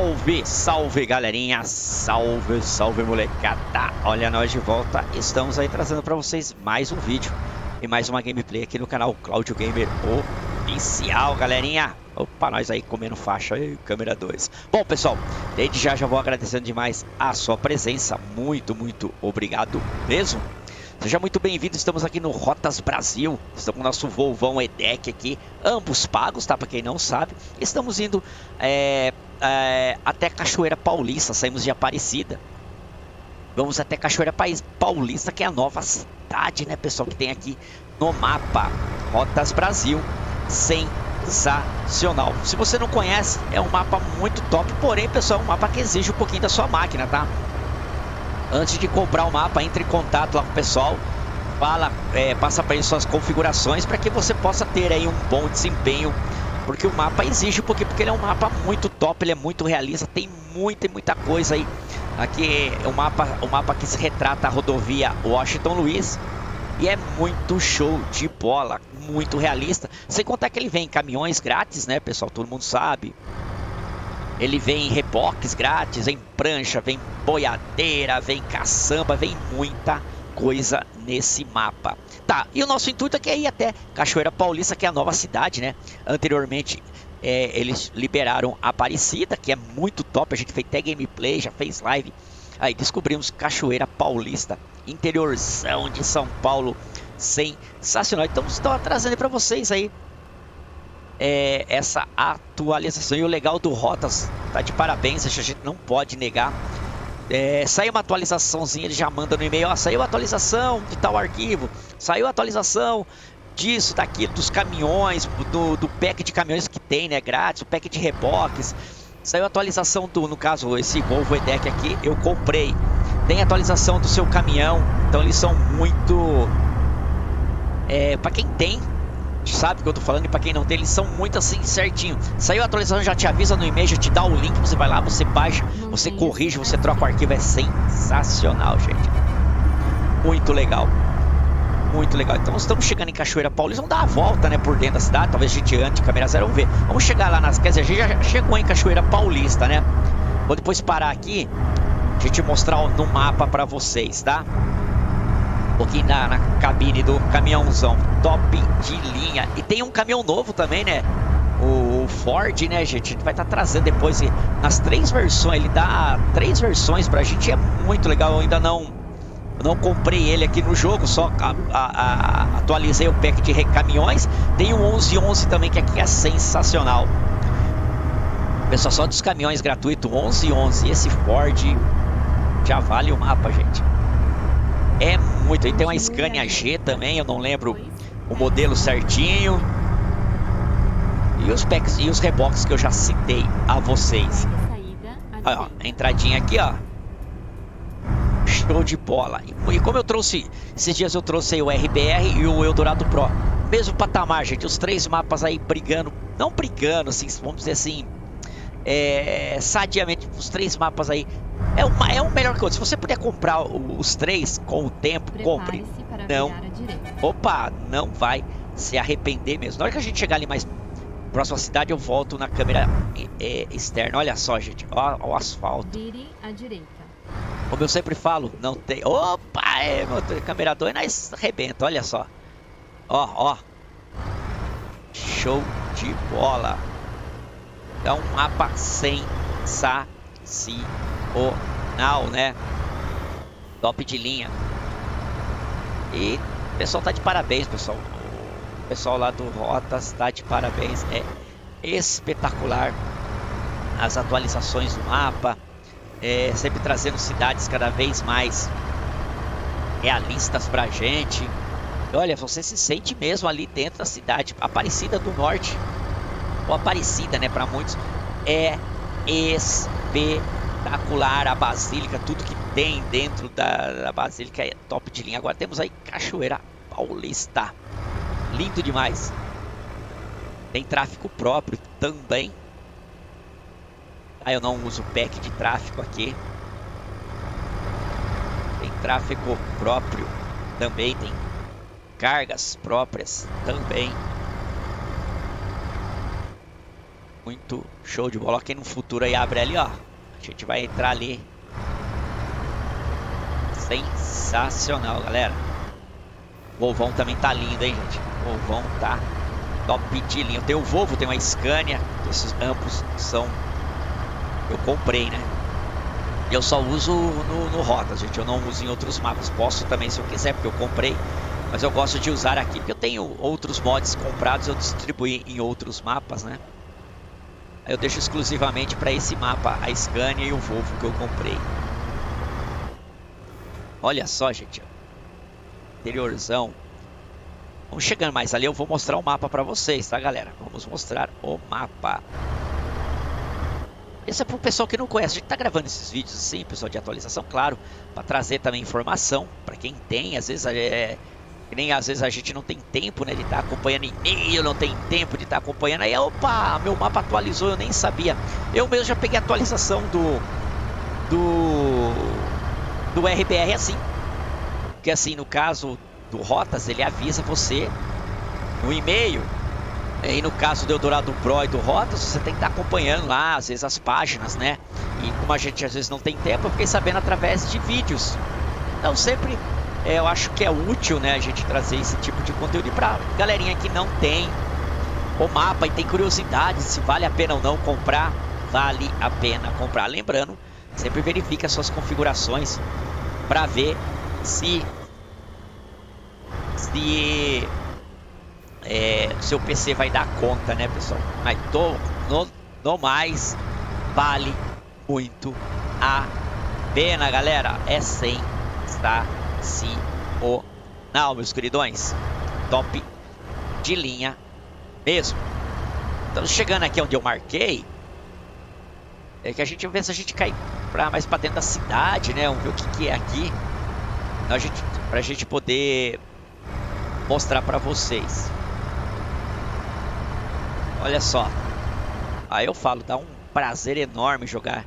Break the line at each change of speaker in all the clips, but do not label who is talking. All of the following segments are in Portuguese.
Salve, salve galerinha, salve, salve molecada. Olha nós de volta, estamos aí trazendo para vocês mais um vídeo e mais uma gameplay aqui no canal Claudio Gamer Oficial, galerinha. Opa, nós aí comendo faixa aí, câmera 2. Bom, pessoal, desde já já vou agradecendo demais a sua presença. Muito, muito obrigado mesmo. Seja muito bem-vindo, estamos aqui no Rotas Brasil, estamos com o nosso Volvão EDEC aqui, ambos pagos, tá? Para quem não sabe, estamos indo é, é, até Cachoeira Paulista, saímos de Aparecida. Vamos até Cachoeira Paulista, que é a nova cidade, né, pessoal, que tem aqui no mapa Rotas Brasil. Sensacional. Se você não conhece, é um mapa muito top, porém, pessoal, é um mapa que exige um pouquinho da sua máquina, tá? Antes de comprar o mapa, entre em contato lá com o pessoal. Fala, é, passa para eles suas configurações para que você possa ter aí um bom desempenho. Porque o mapa exige um pouquinho, porque ele é um mapa muito top, ele é muito realista, tem muita e muita coisa aí. Aqui é o mapa, o mapa que se retrata a rodovia Washington Luiz. E é muito show de bola, muito realista. Sem contar que ele vem em caminhões grátis, né, pessoal? Todo mundo sabe. Ele vem em reboques grátis, vem prancha, vem boiadeira, vem caçamba, vem muita coisa nesse mapa. Tá, e o nosso intuito aqui é ir até Cachoeira Paulista, que é a nova cidade, né? Anteriormente é, eles liberaram Aparecida, que é muito top. A gente fez até gameplay, já fez live. Aí descobrimos Cachoeira Paulista, interiorzão de São Paulo, sensacional. Então estou trazendo para vocês aí é, essa atualização. E o legal do Rotas tá de parabéns, a gente não pode negar. É, saiu uma atualizaçãozinha, ele já manda no e-mail, ó, saiu a atualização de tal arquivo, saiu a atualização disso, daqui, dos caminhões, do, do pack de caminhões que tem, né, grátis, o pack de reboques, saiu a atualização do, no caso, esse Volvo EDEC aqui, eu comprei, tem atualização do seu caminhão, então eles são muito, é, para quem tem, sabe o que eu tô falando e para quem não tem, eles são muito assim certinho. Saiu a atualização, já te avisa no e-mail, já te dá o link, você vai lá, você baixa, você corrige, você troca o arquivo, é sensacional, gente. Muito legal. Muito legal. Então estamos chegando em Cachoeira Paulista, vamos dar a volta, né, por dentro da cidade, talvez a gente ande câmera zero, vamos ver. Vamos chegar lá nas, quer dizer, a gente já chegou em Cachoeira Paulista, né? Vou depois parar aqui, a gente mostrar no mapa para vocês, tá? Pouquinho na, na cabine do caminhãozão. Top de linha. E tem um caminhão novo também, né? o Ford, né, gente? Vai estar tá trazendo depois nas três versões. Ele dá três versões pra gente, é muito legal. Eu ainda não, não comprei ele aqui no jogo, só a, a, a, atualizei o pack de caminhões. Tem o 1111 também, que aqui é sensacional. Pessoal, só dos caminhões gratuito, 1111. Esse Ford já vale o mapa, gente. É muito. E tem uma Scania G também, eu não lembro o modelo certinho. E os packs e os reboques que eu já citei a vocês. Ó, a entradinha aqui, ó. Show de bola. E como eu trouxe, esses dias eu trouxe o RBR e o Eldorado Pro. Mesmo patamar, gente. Os três mapas aí brigando. Não brigando, assim, vamos dizer assim. É, sadiamente, os três mapas aí é, uma, é um melhor que outro. Se você puder comprar os três com o tempo, compre. Não. Opa, não vai se arrepender mesmo. Na hora que a gente chegar ali mais próxima cidade, eu volto na câmera é, externa. Olha só, gente. Ó, ó o asfalto. Vire à direita. Como eu sempre falo, não tem. Opa, é, meu câmera 2 nós arrebenta. Olha só. Ó, ó. Show de bola. É um mapa sensacional sensacional, né? Top de linha. E o pessoal tá de parabéns, pessoal. O pessoal lá do Rotas tá de parabéns. É espetacular as atualizações do mapa. É, sempre trazendo cidades cada vez mais realistas pra gente. E olha, você se sente mesmo ali dentro da cidade. Aparecida do Norte, ou Aparecida, né, para muitos, é espetacular espetacular a Basílica, tudo que tem dentro da, da Basílica é top de linha. Agora temos aí Cachoeira Paulista, lindo demais. Tem tráfego próprio também. Ah, eu não uso pack de tráfego aqui. Tem tráfego próprio também, tem cargas próprias também. Muito show de bola. Quem no futuro aí abre ali, ó. A gente vai entrar ali. Sensacional, galera. O Volvão também tá lindo, hein, gente? O Volvão tá top de linha. Tem o Volvo, tem uma Scania. Esses ambos são... Eu comprei, né? Eu só uso no, no Rotas, gente. Eu não uso em outros mapas. Posso também se eu quiser, porque eu comprei. Mas eu gosto de usar aqui, porque eu tenho outros mods comprados, eu distribuí em outros mapas, né? Eu deixo exclusivamente para esse mapa a Scania e o Volvo que eu comprei. Olha só, gente. Interiorzão. Vamos chegando mais ali, eu vou mostrar o mapa para vocês, tá, galera? Vamos mostrar o mapa. Esse é para o pessoal que não conhece. A gente está gravando esses vídeos assim, pessoal de atualização, claro, para trazer também informação para quem tem. Às vezes é, nem às vezes a gente não tem tempo, né, de estar tá acompanhando e-mail, não tem tempo de estar tá acompanhando. Aí, opa, meu mapa atualizou, eu nem sabia. Eu mesmo já peguei a atualização do do do RBR assim. Que assim, no caso do Rotas, ele avisa você no e-mail. E no caso do Eldorado Pro e do Rotas, você tem que estar tá acompanhando lá, às vezes, as páginas, né? E como a gente às vezes não tem tempo, eu fiquei sabendo através de vídeos. Então sempre é, eu acho que é útil né, a gente trazer esse tipo de conteúdo para galerinha que não tem o mapa e tem curiosidade se vale a pena ou não comprar, vale a pena comprar. Lembrando, sempre verifique as suas configurações para ver se se é, seu PC vai dar conta, né, pessoal? Mas do, no, no mais, vale muito a pena, galera. É sem não, meus queridões. Top de linha mesmo. Estamos chegando aqui onde eu marquei. É que a gente vê se a gente cai pra, mais para dentro da cidade, né? Vamos ver o que, que é aqui. Então, a gente, pra gente poder mostrar para vocês. Olha só. Aí eu falo, dá um prazer enorme jogar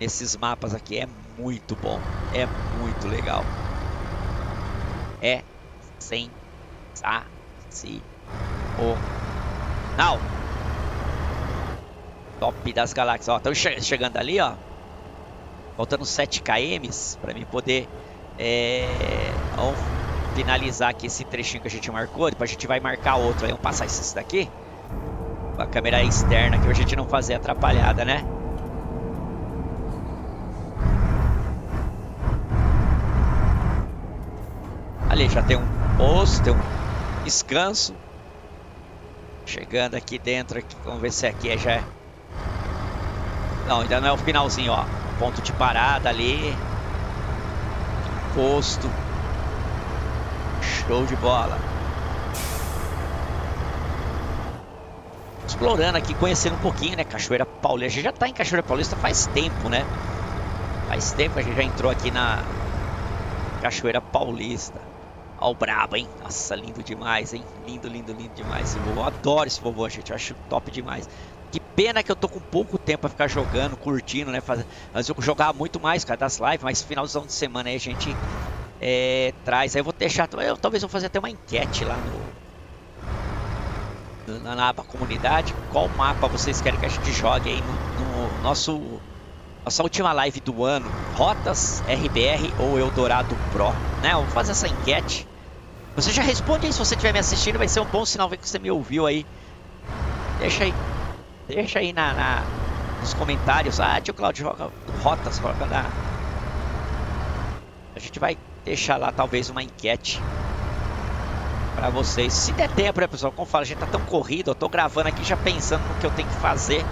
nesses mapas aqui. É muito bom. É muito legal sensacional. Top das galáxias. Ó, estão che chegando ali, ó. Faltando 7 km para mim poder é, vamos finalizar aqui esse trechinho que a gente marcou. Depois a gente vai marcar outro. Aí vamos passar esse daqui. A câmera externa que a gente não fazer atrapalhada, né? Ali já tem um poço, tem um descanso. Chegando aqui dentro, aqui, vamos ver se aqui é já. Não, ainda não é o finalzinho, ó. Ponto de parada ali. Posto. Show de bola. Explorando aqui, conhecendo um pouquinho, né? Cachoeira Paulista. A gente já tá em Cachoeira Paulista faz tempo, né? Faz tempo a gente já entrou aqui na Cachoeira Paulista. Ó o brabo, hein? Nossa, lindo demais, hein? Lindo, lindo, lindo demais esse vovô. Eu adoro esse vovô, gente. Eu acho top demais. Que pena que eu tô com pouco tempo pra ficar jogando, curtindo, né? Faz... Antes eu jogava muito mais, cara, das lives, mas finalzão de semana aí a gente é, traz. Aí eu vou deixar. Eu, talvez eu vou fazer até uma enquete lá no. Na, na aba comunidade. Qual mapa vocês querem que a gente jogue aí no, no nosso nossa última live do ano, Rotas, RBR ou Eldorado Pro, né? Vamos fazer essa enquete. Você já responde aí se você estiver me assistindo, vai ser um bom sinal ver que você me ouviu aí. Deixa aí, deixa aí na, na nos comentários. Ah, tio Claudio joga Rotas, joga na... A gente vai deixar lá talvez uma enquete para vocês. Se der tempo, né, pessoal? Como fala, a gente tá tão corrido, eu tô gravando aqui já pensando no que eu tenho que fazer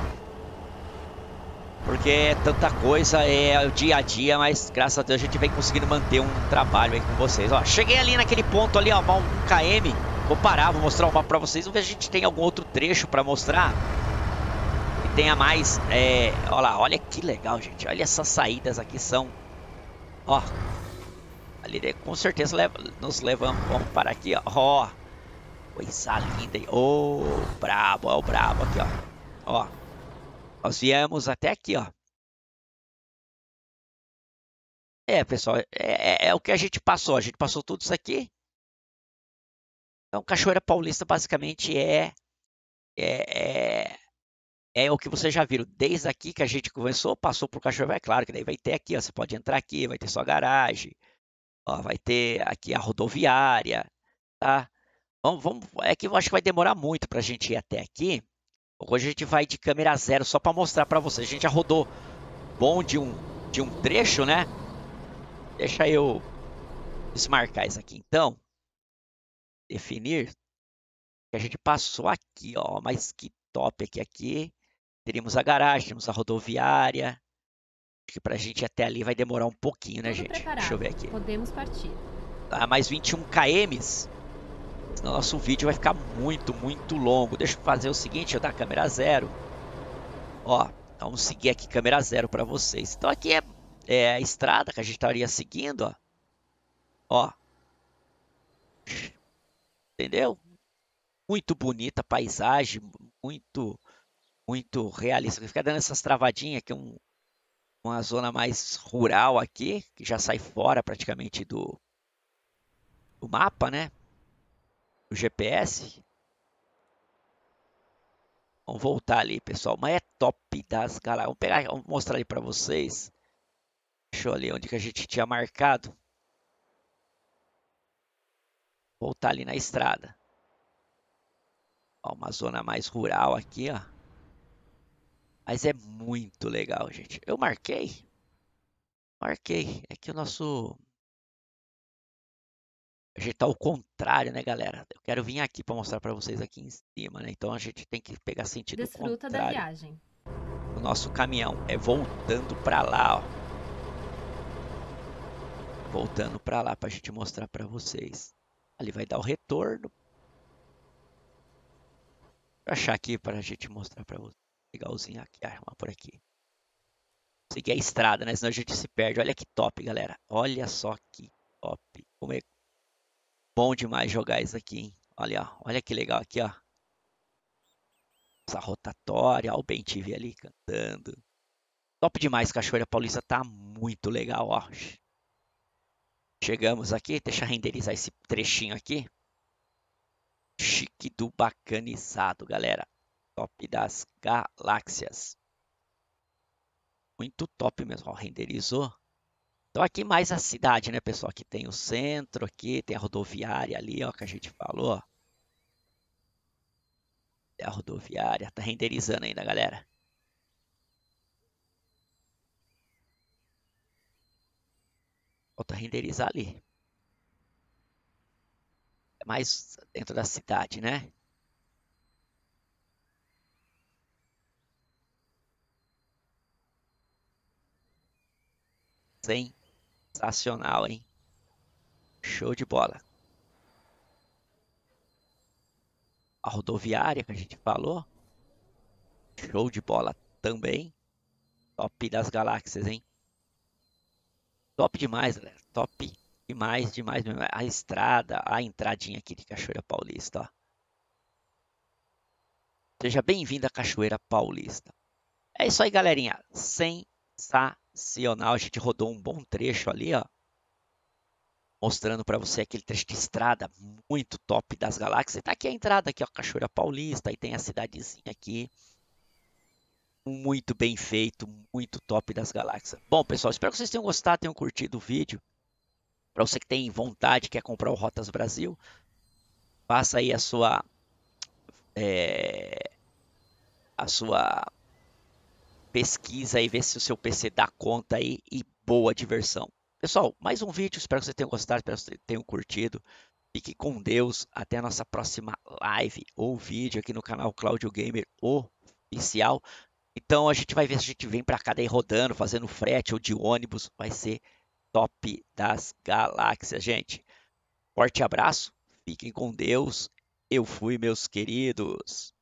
porque tanta coisa, é o dia a dia, mas graças a Deus a gente vem conseguindo manter um trabalho aí com vocês. Ó, cheguei ali naquele ponto ali, ó, um km, vou parar, vou mostrar o mapa pra vocês, vamos ver se a gente tem algum outro trecho pra mostrar. Que tenha mais, é, olha lá, olha que legal, gente, olha essas saídas aqui são, ó, ali com certeza leva, nos levamos, vamos parar aqui, ó, ó, coisa linda, ô, oh, brabo, ó, o brabo aqui, ó, ó. Nós viemos até aqui, ó. É, pessoal, é, é, é, o que a gente passou. A gente passou tudo isso aqui. Então, Cachoeira Paulista basicamente é, é, é, é o que vocês já viram. Desde aqui que a gente começou, passou por Cachoeira, é claro que daí vai ter aqui, ó, você pode entrar aqui, vai ter sua garagem, ó, vai ter aqui a rodoviária, tá? Vamos, vamos, é que eu acho que vai demorar muito para a gente ir até aqui. Hoje a gente vai de câmera zero só para mostrar para vocês. A gente já rodou bom de um, de um trecho, né? Deixa eu desmarcar isso aqui então. Definir. A gente passou aqui, ó. Mas que top aqui, aqui. Teríamos a garagem, temos a rodoviária. Acho que pra gente ir até ali vai demorar um pouquinho, né,
Tudo
gente?
preparado.
Deixa eu ver aqui.
Podemos partir.
Tá, mais 21 km. Senão nosso vídeo vai ficar muito, muito longo. Deixa eu fazer o seguinte, eu dar a câmera zero. Ó, vamos seguir aqui câmera zero para vocês. Então aqui é, é, a estrada que a gente estaria seguindo, ó. Ó. Entendeu? Muito bonita paisagem, muito, muito realista. Fica dando essas travadinhas aqui, um, uma zona mais rural aqui, que já sai fora praticamente do, do mapa, né? O GPS. Vamos voltar ali, pessoal. Mas é top das galáxias. Vamos pegar, vamos mostrar ali para vocês. Deixa eu ali onde que a gente tinha marcado. Voltar ali na estrada. Ó, uma zona mais rural aqui, ó. Mas é muito legal, gente. Eu marquei. Marquei. É que o nosso a gente tá ao contrário, né, galera? Eu quero vir aqui para mostrar para vocês aqui em cima, né? Então a gente tem que pegar sentido
Desfruta da
contrário.
viagem.
O nosso caminhão é voltando para lá, ó. Voltando para lá para a gente mostrar para vocês. Ali vai dar o retorno. Vou achar aqui para a gente mostrar para vocês. Legalzinho aqui, arma por aqui. Seguir a estrada, né? Senão a gente se perde. Olha que top, galera. Olha só que top. Como é bom demais jogar isso aqui, hein? Olha, ó, olha que legal aqui, ó. Essa rotatória, ó, o Ben TV ali cantando. Top demais, Cachoeira Paulista tá muito legal, ó. Chegamos aqui, deixa eu renderizar esse trechinho aqui. Chique do bacanizado, galera. Top das galáxias. Muito top mesmo, ó, renderizou. Então aqui mais a cidade, né, pessoal? Aqui tem o centro, aqui tem a rodoviária ali, ó, que a gente falou. É a rodoviária, tá renderizando ainda, galera. Falta renderizar ali. É mais dentro da cidade, né? Sensacional, hein? Show de bola. A rodoviária que a gente falou. Show de bola também. Top das galáxias, hein? Top demais, galera. Top demais, demais mesmo. A estrada, a entradinha aqui de Cachoeira Paulista, ó. Seja bem-vindo à Cachoeira Paulista. É isso aí, galerinha. Sensacional. A gente rodou um bom trecho ali, ó. Mostrando para você aquele trecho de estrada muito top das galáxias. Tá aqui a entrada aqui, ó, Cachoeira Paulista. Aí tem a cidadezinha aqui muito bem feito, muito top das galáxias. Bom, pessoal, espero que vocês tenham gostado, tenham curtido o vídeo. Para você que tem vontade, quer comprar o Rotas Brasil, faça aí a sua é, a sua pesquisa e ver se o seu PC dá conta aí e boa diversão. Pessoal, mais um vídeo, espero que vocês tenham gostado, espero que vocês tenham curtido. Fique com Deus, até a nossa próxima live ou vídeo aqui no canal Claudio Gamer Oficial. Então a gente vai ver se a gente vem para cá daí rodando, fazendo frete ou de ônibus. Vai ser top das galáxias, gente. Forte abraço, fiquem com Deus. Eu fui, meus queridos.